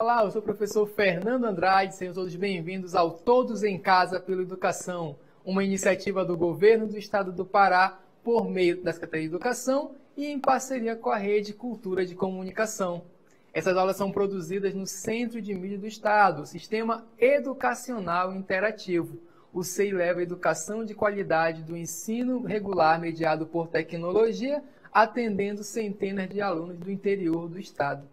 Olá, eu sou o professor Fernando Andrade, sejam todos bem-vindos ao Todos em Casa pela Educação, uma iniciativa do governo do estado do Pará por meio da Secretaria de Educação e em parceria com a Rede Cultura de Comunicação. Essas aulas são produzidas no Centro de Mídia do Estado, Sistema Educacional Interativo. O SEI leva a educação de qualidade do ensino regular mediado por tecnologia, atendendo centenas de alunos do interior do estado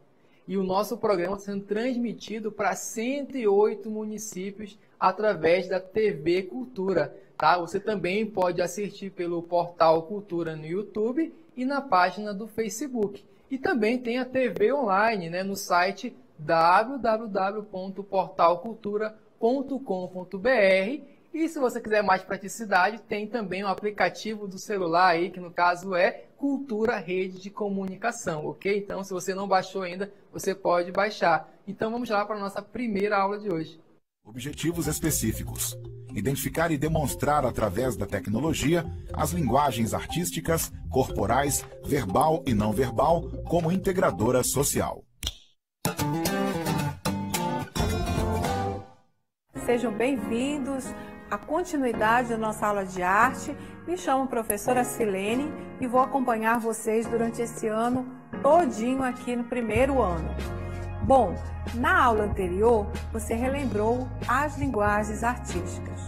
e o nosso programa sendo transmitido para 108 municípios através da TV Cultura. Tá? Você também pode assistir pelo portal Cultura no YouTube e na página do Facebook. E também tem a TV online né, no site www.portalcultura.com.br e se você quiser mais praticidade, tem também o um aplicativo do celular aí, que no caso é Cultura Rede de Comunicação, ok? Então, se você não baixou ainda, você pode baixar. Então, vamos lá para a nossa primeira aula de hoje. Objetivos específicos. Identificar e demonstrar através da tecnologia as linguagens artísticas, corporais, verbal e não verbal como integradora social. Sejam bem-vindos a continuidade da nossa aula de arte. Me chamo professora Silene e vou acompanhar vocês durante esse ano todinho aqui no primeiro ano. Bom, na aula anterior você relembrou as linguagens artísticas.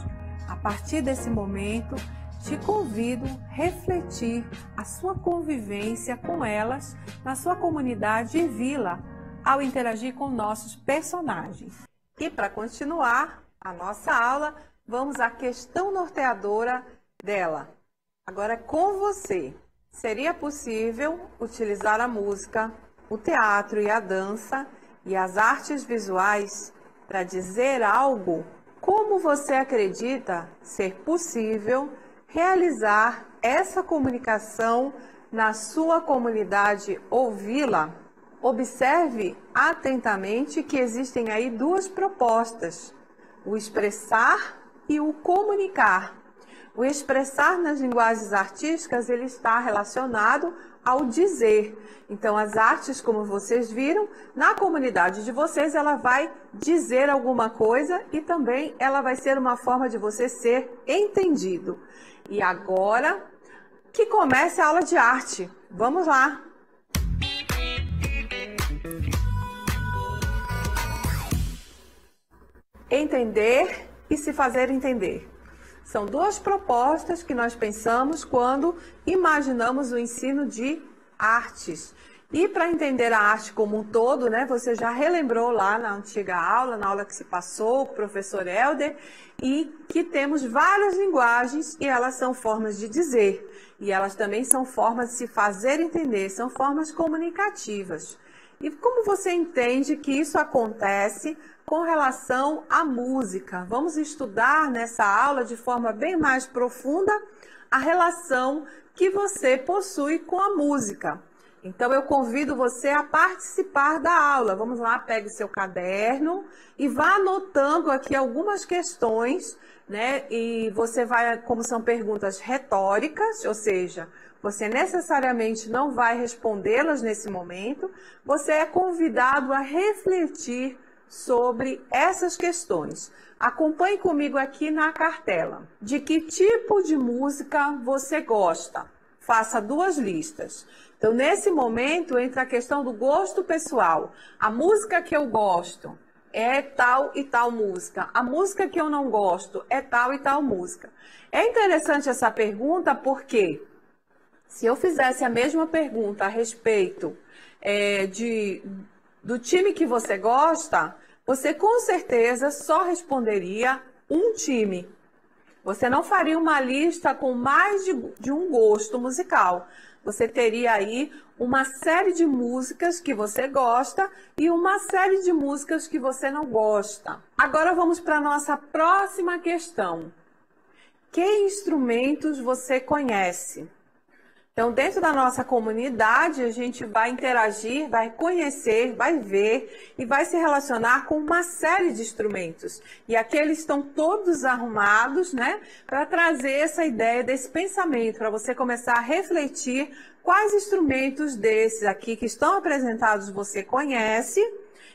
A partir desse momento, te convido a refletir a sua convivência com elas na sua comunidade e vila ao interagir com nossos personagens. E para continuar a nossa aula, vamos à questão norteadora dela. Agora é com você. Seria possível utilizar a música, o teatro e a dança e as artes visuais para dizer algo? Como você acredita ser possível realizar essa comunicação na sua comunidade ou vila? Observe atentamente que existem aí duas propostas: o expressar e o comunicar. O expressar nas linguagens artísticas ele está relacionado ao dizer. Então, as artes, como vocês viram, na comunidade de vocês, ela vai dizer alguma coisa e também ela vai ser uma forma de você ser entendido. E agora que comece a aula de arte. Vamos lá! Entender e se fazer entender. São duas propostas que nós pensamos quando imaginamos o ensino de artes. E para entender a arte como um todo, né, você já relembrou lá na antiga aula, na aula que se passou, com o professor Helder, e que temos várias linguagens e elas são formas de dizer. E elas também são formas de se fazer entender, são formas comunicativas. E como você entende que isso acontece com relação à música. Vamos estudar nessa aula de forma bem mais profunda a relação que você possui com a música. Então eu convido você a participar da aula. Vamos lá, pegue seu caderno e vá anotando aqui algumas questões, né? E você vai, como são perguntas retóricas, ou seja, você necessariamente não vai respondê-las nesse momento, você é convidado a refletir sobre essas questões. Acompanhe comigo aqui na cartela. De que tipo de música você gosta? Faça duas listas. Então, nesse momento, entra a questão do gosto pessoal. A música que eu gosto é tal e tal música. A música que eu não gosto é tal e tal música. É interessante essa pergunta porque se eu fizesse a mesma pergunta a respeito é, de do time que você gosta, você com certeza só responderia um time. Você não faria uma lista com mais de, de um gosto musical. Você teria aí uma série de músicas que você gosta e uma série de músicas que você não gosta. Agora vamos para a nossa próxima questão. Que instrumentos você conhece? Então, dentro da nossa comunidade, a gente vai interagir, vai conhecer, vai ver e vai se relacionar com uma série de instrumentos. E aqui eles estão todos arrumados, né, para trazer essa ideia desse pensamento, para você começar a refletir quais instrumentos desses aqui que estão apresentados você conhece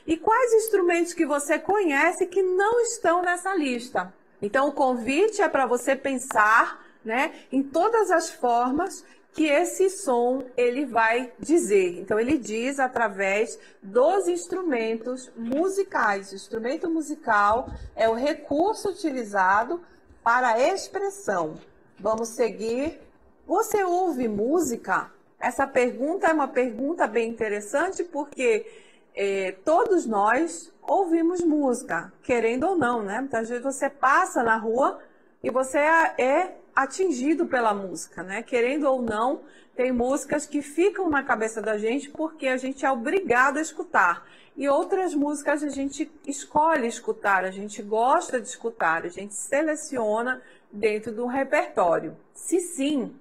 E quais instrumentos que você conhece que não estão nessa lista? Então, o convite é para você pensar né, em todas as formas que esse som ele vai dizer. Então ele diz através dos instrumentos musicais. O instrumento musical é o recurso utilizado para a expressão. Vamos seguir. Você ouve música? Essa pergunta é uma pergunta bem interessante porque é, todos nós ouvimos música, querendo ou não, né? Muitas vezes você passa na rua e você é atingido pela música, né? Querendo ou não, tem músicas que ficam na cabeça da gente porque a gente é obrigado a escutar. E outras músicas a gente escolhe escutar, a gente gosta de escutar, a gente seleciona dentro do repertório. Se sim,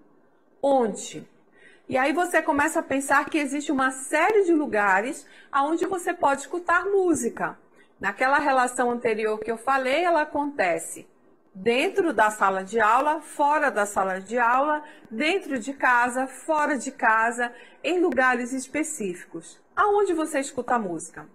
onde? E aí você começa a pensar que existe uma série de lugares onde você pode escutar música. Naquela relação anterior que eu falei, ela acontece dentro da sala de aula, fora da sala de aula, dentro de casa, fora de casa, em lugares específicos. Aonde você escuta música?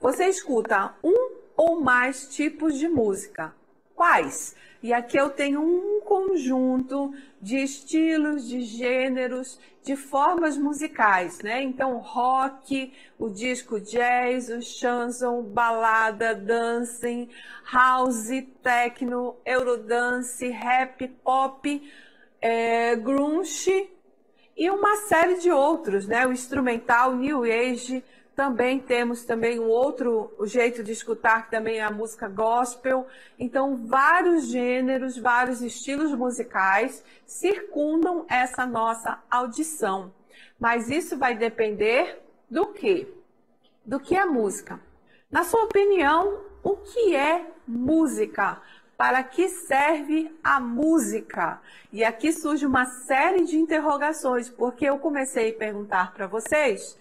Você escuta um ou mais tipos de música. Quais? E aqui eu tenho um conjunto de estilos, de gêneros, de formas musicais, né? Então, rock, o disco jazz, o chanson, balada, dancing, house, techno, eurodance, rap, pop, é, grunge e uma série de outros, né? O instrumental, new age, também temos também um outro jeito de escutar, que também é a música gospel. Então, vários gêneros, vários estilos musicais circundam essa nossa audição. Mas isso vai depender do que? Do que é música. Na sua opinião, o que é música? Para que serve a música? E aqui surge uma série de interrogações, porque eu comecei a perguntar para vocês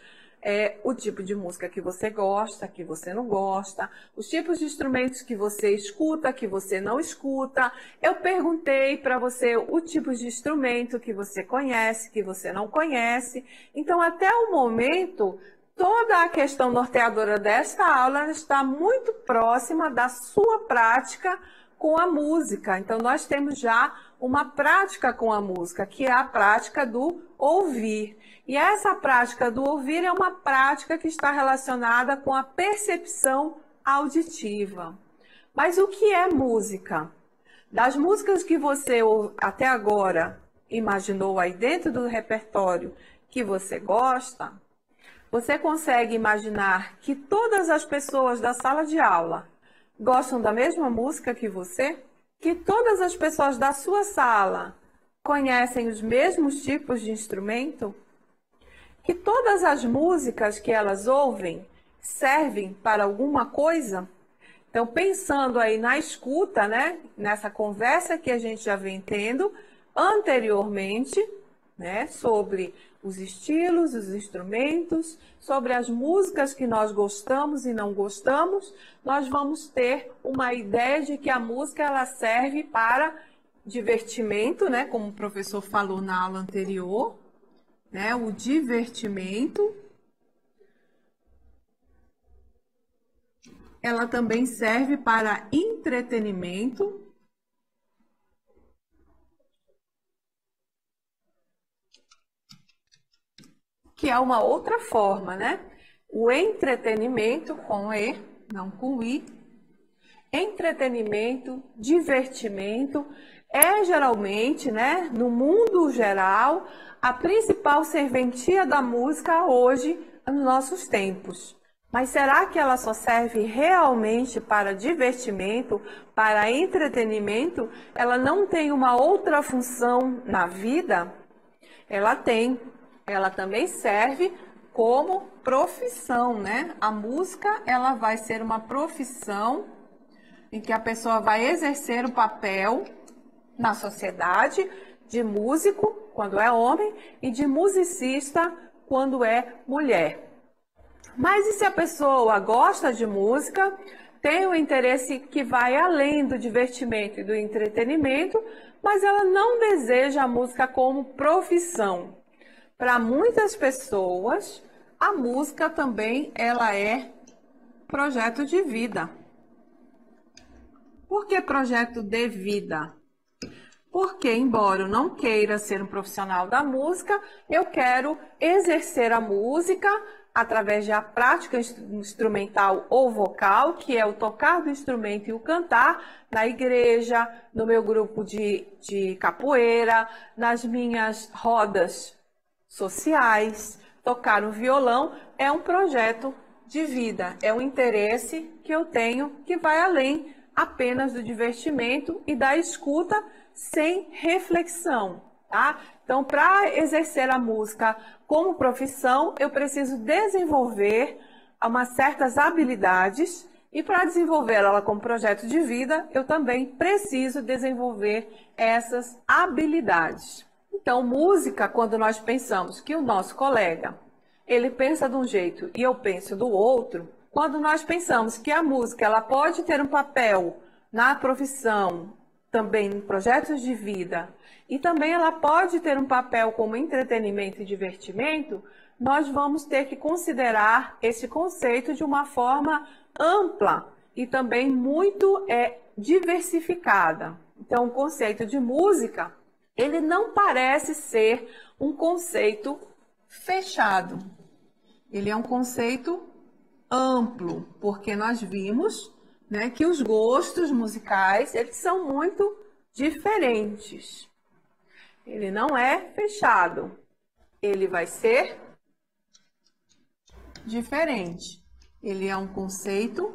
é, o tipo de música que você gosta, que você não gosta, os tipos de instrumentos que você escuta, que você não escuta. Eu perguntei para você o tipo de instrumento que você conhece, que você não conhece. Então, até o momento, toda a questão norteadora desta aula está muito próxima da sua prática com a música. Então, nós temos já uma prática com a música, que é a prática do ouvir. E essa prática do ouvir é uma prática que está relacionada com a percepção auditiva. Mas o que é música? Das músicas que você até agora imaginou aí dentro do repertório que você gosta, você consegue imaginar que todas as pessoas da sala de aula gostam da mesma música que você? Que todas as pessoas da sua sala conhecem os mesmos tipos de instrumento? que todas as músicas que elas ouvem servem para alguma coisa? Então, pensando aí na escuta, né, nessa conversa que a gente já vem tendo anteriormente, né, sobre os estilos, os instrumentos, sobre as músicas que nós gostamos e não gostamos, nós vamos ter uma ideia de que a música ela serve para divertimento, né, como o professor falou na aula anterior, né? O divertimento. Ela também serve para entretenimento. Que é uma outra forma, né? O entretenimento com E, não com I. Entretenimento, divertimento é geralmente, né, no mundo geral, a principal serventia da música hoje nos nossos tempos. Mas será que ela só serve realmente para divertimento, para entretenimento? Ela não tem uma outra função na vida? Ela tem. Ela também serve como profissão, né? A música, ela vai ser uma profissão em que a pessoa vai exercer o papel na sociedade de músico quando é homem e de musicista quando é mulher. Mas e se a pessoa gosta de música, tem um interesse que vai além do divertimento e do entretenimento, mas ela não deseja a música como profissão. Para muitas pessoas, a música também ela é projeto de vida. Por que projeto de vida? Porque, embora eu não queira ser um profissional da música, eu quero exercer a música através da prática instrumental ou vocal, que é o tocar do instrumento e o cantar, na igreja, no meu grupo de, de capoeira, nas minhas rodas sociais. Tocar o violão é um projeto de vida, é um interesse que eu tenho que vai além apenas do divertimento e da escuta sem reflexão, tá? Então, para exercer a música como profissão, eu preciso desenvolver umas certas habilidades e para desenvolver ela como projeto de vida, eu também preciso desenvolver essas habilidades. Então, música, quando nós pensamos que o nosso colega, ele pensa de um jeito e eu penso do outro, quando nós pensamos que a música ela pode ter um papel na profissão, também em projetos de vida, e também ela pode ter um papel como entretenimento e divertimento, nós vamos ter que considerar esse conceito de uma forma ampla e também muito é, diversificada. Então, o conceito de música, ele não parece ser um conceito fechado. Ele é um conceito amplo, porque nós vimos né, que os gostos musicais eles são muito diferentes. Ele não é fechado. Ele vai ser diferente. Ele é um conceito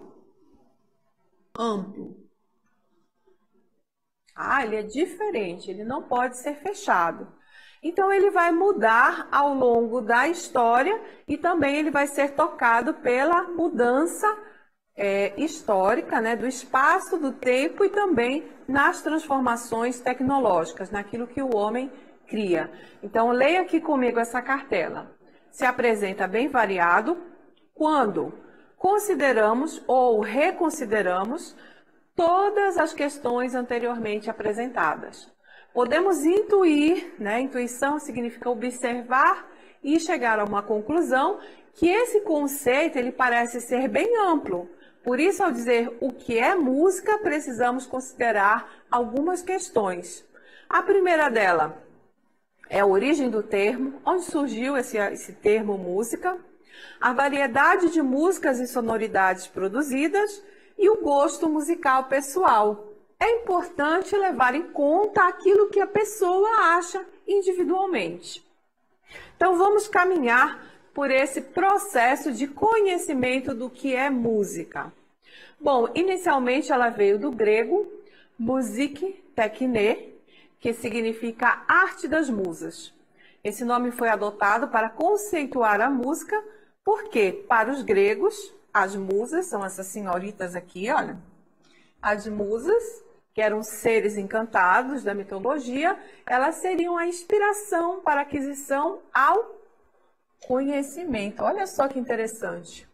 amplo. Ah, ele é diferente, ele não pode ser fechado. Então ele vai mudar ao longo da história e também ele vai ser tocado pela mudança é, histórica, né, do espaço, do tempo e também nas transformações tecnológicas, naquilo que o homem cria. Então, leia aqui comigo essa cartela. Se apresenta bem variado quando consideramos ou reconsideramos todas as questões anteriormente apresentadas. Podemos intuir, né? Intuição significa observar e chegar a uma conclusão que esse conceito ele parece ser bem amplo, por isso, ao dizer o que é música, precisamos considerar algumas questões. A primeira dela é a origem do termo, onde surgiu esse, esse termo música, a variedade de músicas e sonoridades produzidas e o gosto musical pessoal. É importante levar em conta aquilo que a pessoa acha individualmente. Então, vamos caminhar por esse processo de conhecimento do que é música? Bom, inicialmente ela veio do grego musik tekne, que significa arte das musas. Esse nome foi adotado para conceituar a música, porque para os gregos, as musas são essas senhoritas aqui, olha. As musas, que eram seres encantados da mitologia, elas seriam a inspiração para aquisição ao conhecimento. Olha só que interessante.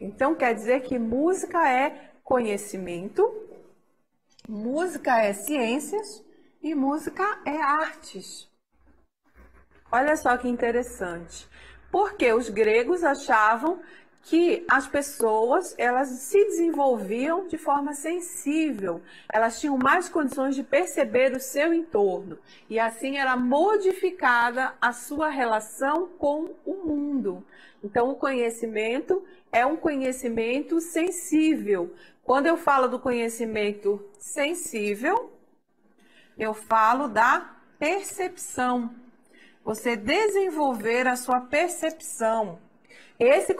Então quer dizer que música é conhecimento, música é ciências e música é artes. Olha só que interessante. Porque os gregos achavam que as pessoas elas se desenvolviam de forma sensível, elas tinham mais condições de perceber o seu entorno e assim era modificada a sua relação com o mundo. Então o conhecimento é um conhecimento sensível. Quando eu falo do conhecimento sensível, eu falo da percepção. Você desenvolver a sua percepção. Esse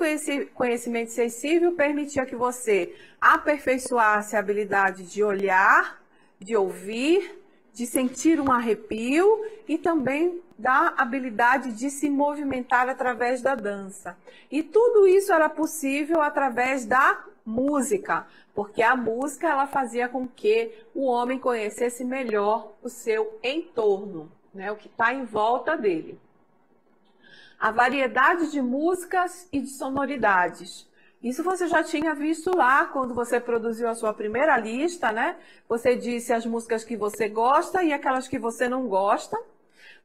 conhecimento sensível permitia que você aperfeiçoasse a habilidade de olhar, de ouvir, de sentir um arrepio e também da habilidade de se movimentar através da dança. E tudo isso era possível através da música, porque a música ela fazia com que o homem conhecesse melhor o seu entorno, né, o que está em volta dele a variedade de músicas e de sonoridades. Isso você já tinha visto lá quando você produziu a sua primeira lista, né? Você disse as músicas que você gosta e aquelas que você não gosta.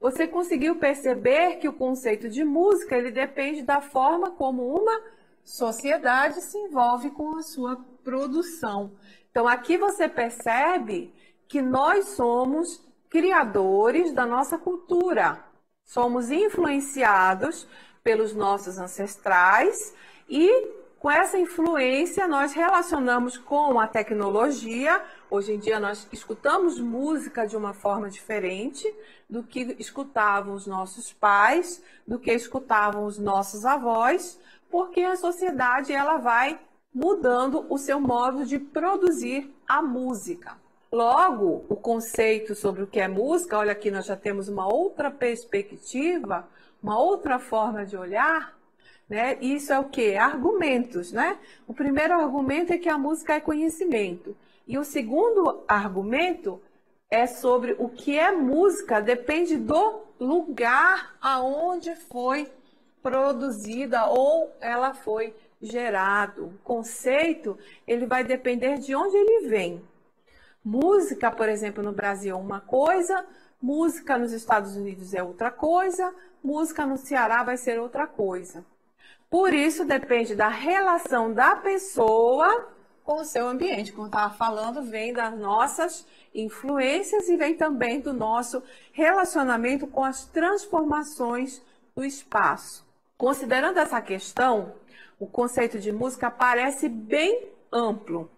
Você conseguiu perceber que o conceito de música ele depende da forma como uma sociedade se envolve com a sua produção. Então aqui você percebe que nós somos criadores da nossa cultura. Somos influenciados pelos nossos ancestrais e com essa influência nós relacionamos com a tecnologia. Hoje em dia nós escutamos música de uma forma diferente do que escutavam os nossos pais, do que escutavam os nossos avós, porque a sociedade ela vai mudando o seu modo de produzir a música. Logo, o conceito sobre o que é música, olha aqui, nós já temos uma outra perspectiva, uma outra forma de olhar, né? Isso é o que? Argumentos, né? O primeiro argumento é que a música é conhecimento. E o segundo argumento é sobre o que é música, depende do lugar aonde foi produzida ou ela foi gerado. O conceito, ele vai depender de onde ele vem. Música, por exemplo, no Brasil é uma coisa, música nos Estados Unidos é outra coisa, música no Ceará vai ser outra coisa. Por isso, depende da relação da pessoa com o seu ambiente. Como estava falando, vem das nossas influências e vem também do nosso relacionamento com as transformações do espaço. Considerando essa questão, o conceito de música parece bem amplo.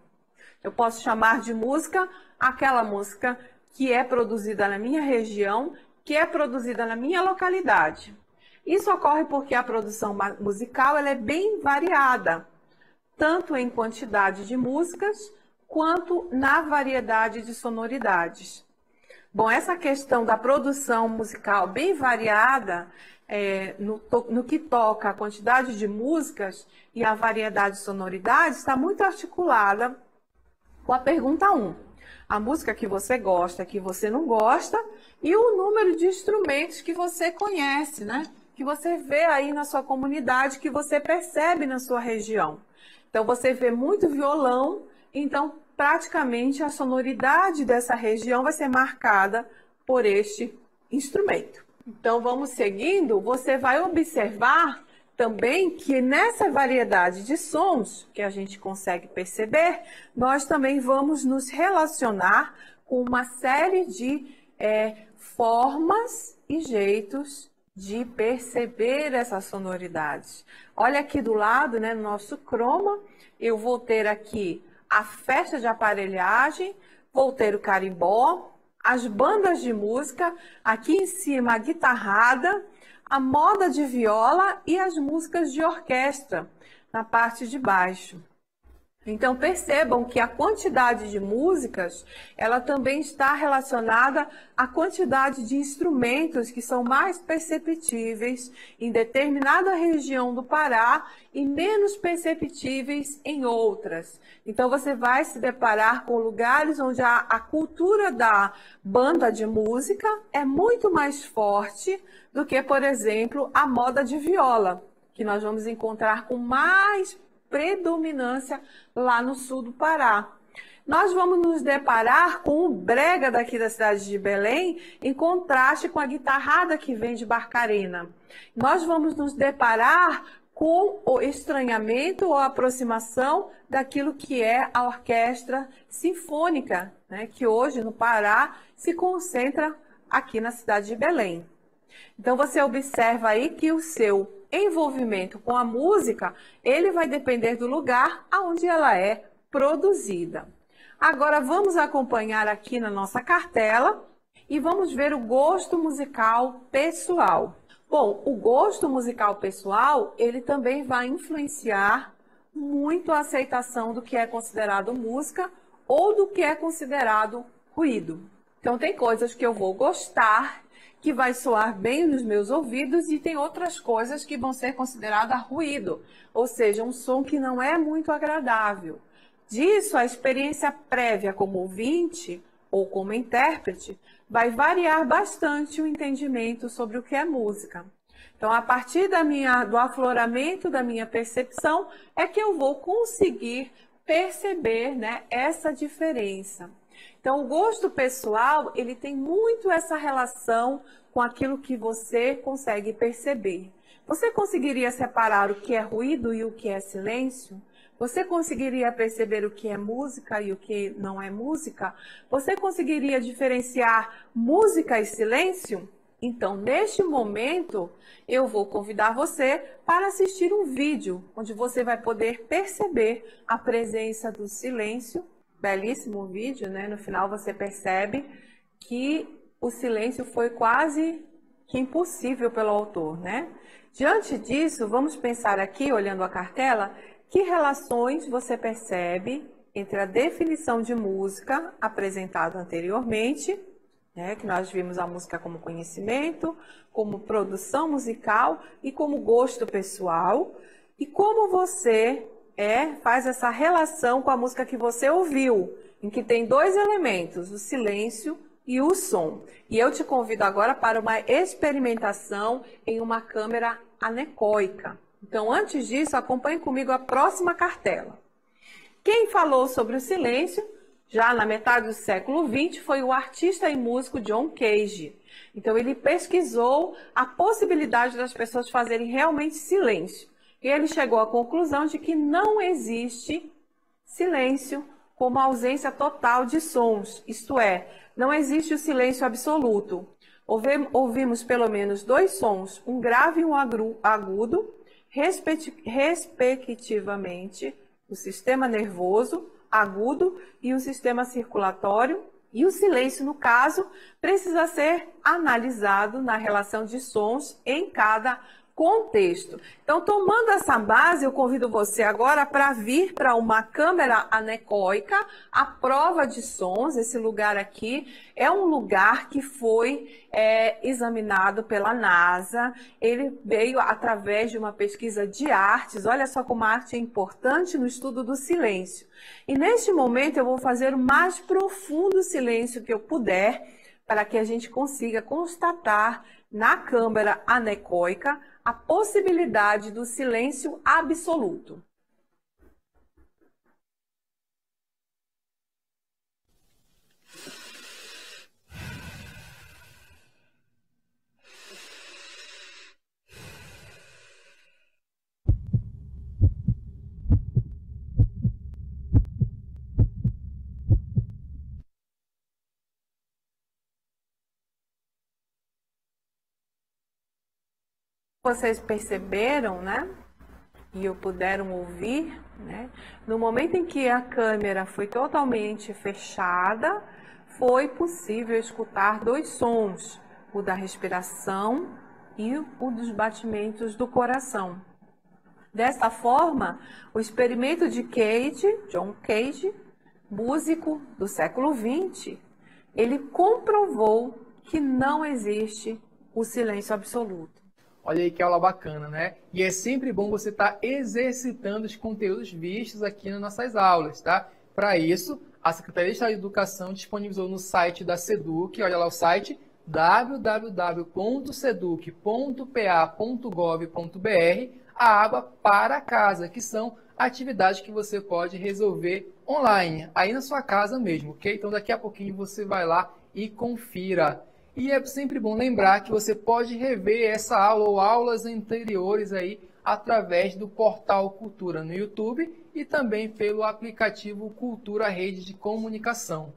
Eu posso chamar de música aquela música que é produzida na minha região, que é produzida na minha localidade. Isso ocorre porque a produção musical ela é bem variada, tanto em quantidade de músicas quanto na variedade de sonoridades. Bom, essa questão da produção musical bem variada, é, no, no, que toca a quantidade de músicas e a variedade de sonoridades, está muito articulada com a pergunta 1. A música que você gosta, que você não gosta, e o número de instrumentos que você conhece, né? Que você vê aí na sua comunidade, que você percebe na sua região. Então você vê muito violão, então praticamente a sonoridade dessa região vai ser marcada por este instrumento. Então vamos seguindo, você vai observar também que nessa variedade de sons que a gente consegue perceber, nós também vamos nos relacionar com uma série de é, formas e jeitos de perceber essas sonoridades. Olha aqui do lado, né, no nosso croma, eu vou ter aqui a festa de aparelhagem, vou ter o carimbó, as bandas de música, aqui em cima a guitarrada, a moda de viola e as músicas de orquestra na parte de baixo. Então percebam que a quantidade de músicas, ela também está relacionada à quantidade de instrumentos que são mais perceptíveis em determinada região do Pará e menos perceptíveis em outras. Então você vai se deparar com lugares onde a, a cultura da banda de música é muito mais forte do que, por exemplo, a moda de viola, que nós vamos encontrar com mais predominância lá no sul do Pará. Nós vamos nos deparar com o brega daqui da cidade de Belém, em contraste com a guitarrada que vem de Barcarena. Nós vamos nos deparar com o estranhamento ou aproximação daquilo que é a orquestra sinfônica, né, que hoje no Pará se concentra aqui na cidade de Belém. Então você observa aí que o seu envolvimento com a música, ele vai depender do lugar aonde ela é produzida. Agora vamos acompanhar aqui na nossa cartela e vamos ver o gosto musical pessoal. Bom, o gosto musical pessoal, ele também vai influenciar muito a aceitação do que é considerado música ou do que é considerado ruído. Então tem coisas que eu vou gostar que vai soar bem nos meus ouvidos e tem outras coisas que vão ser consideradas ruído, ou seja, um som que não é muito agradável. Disso, a experiência prévia como ouvinte ou como intérprete vai variar bastante o entendimento sobre o que é música. Então, a partir da minha, do afloramento da minha percepção, é que eu vou conseguir perceber né, essa diferença. Então, o gosto pessoal, ele tem muito essa relação com aquilo que você consegue perceber. Você conseguiria separar o que é ruído e o que é silêncio? Você conseguiria perceber o que é música e o que não é música? Você conseguiria diferenciar música e silêncio? Então, neste momento, eu vou convidar você para assistir um vídeo onde você vai poder perceber a presença do silêncio. Belíssimo vídeo, né? No final você percebe que o silêncio foi quase que impossível pelo autor, né? Diante disso, vamos pensar aqui, olhando a cartela, que relações você percebe entre a definição de música apresentada anteriormente, né, que nós vimos a música como conhecimento, como produção musical e como gosto pessoal, e como você é, faz essa relação com a música que você ouviu, em que tem dois elementos, o silêncio e o som. E eu te convido agora para uma experimentação em uma câmera anecoica. Então, antes disso, acompanhe comigo a próxima cartela. Quem falou sobre o silêncio, já na metade do século XX, foi o artista e músico John Cage. Então, ele pesquisou a possibilidade das pessoas fazerem realmente silêncio. E ele chegou à conclusão de que não existe silêncio como ausência total de sons, isto é, não existe o silêncio absoluto. Ouvimos pelo menos dois sons, um grave e um agudo, respectivamente, o sistema nervoso agudo e o sistema circulatório. E o silêncio, no caso, precisa ser analisado na relação de sons em cada contexto. Então, tomando essa base, eu convido você agora para vir para uma câmera anecoica, a prova de sons. Esse lugar aqui é um lugar que foi é, examinado pela NASA. Ele veio através de uma pesquisa de artes. Olha só como a arte é importante no estudo do silêncio. E neste momento eu vou fazer o mais profundo silêncio que eu puder para que a gente consiga constatar na câmara anecoica a possibilidade do silêncio absoluto. Vocês perceberam, né? E o puderam ouvir, né? No momento em que a câmera foi totalmente fechada, foi possível escutar dois sons, o da respiração e o dos batimentos do coração. Dessa forma, o experimento de Cage, John Cage, músico do século XX, ele comprovou que não existe o silêncio absoluto. Olha aí que aula bacana, né? E é sempre bom você estar tá exercitando os conteúdos vistos aqui nas nossas aulas, tá? Para isso, a Secretaria de Estado de Educação disponibilizou no site da SEDUC, olha lá o site, www.seduc.pa.gov.br, a aba para casa, que são atividades que você pode resolver online, aí na sua casa mesmo, ok? Então daqui a pouquinho você vai lá e confira. E é sempre bom lembrar que você pode rever essa aula ou aulas anteriores aí através do portal Cultura no YouTube e também pelo aplicativo Cultura Rede de Comunicação.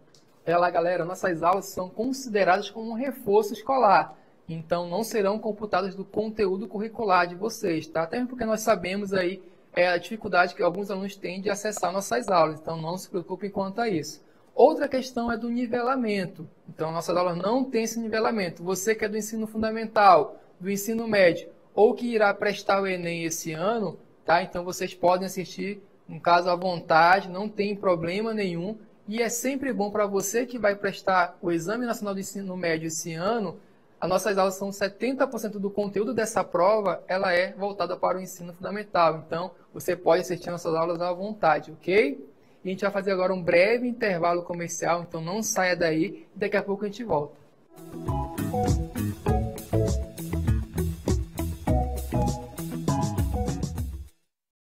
Ela, galera, nossas aulas são consideradas como um reforço escolar, então não serão computadas do conteúdo curricular de vocês, tá? Até porque nós sabemos aí é, a dificuldade que alguns alunos têm de acessar nossas aulas, então não se preocupem quanto a isso. Outra questão é do nivelamento. Então, nossas aulas não tem esse nivelamento. Você que é do ensino fundamental, do ensino médio, ou que irá prestar o Enem esse ano, tá? Então, vocês podem assistir, no caso, à vontade, não tem problema nenhum. E é sempre bom para você que vai prestar o Exame Nacional do Ensino Médio esse ano, as nossas aulas são 70% do conteúdo dessa prova, ela é voltada para o ensino fundamental. Então, você pode assistir nossas aulas à vontade, ok? E a gente vai fazer agora um breve intervalo comercial, então não saia daí, daqui a pouco a gente volta.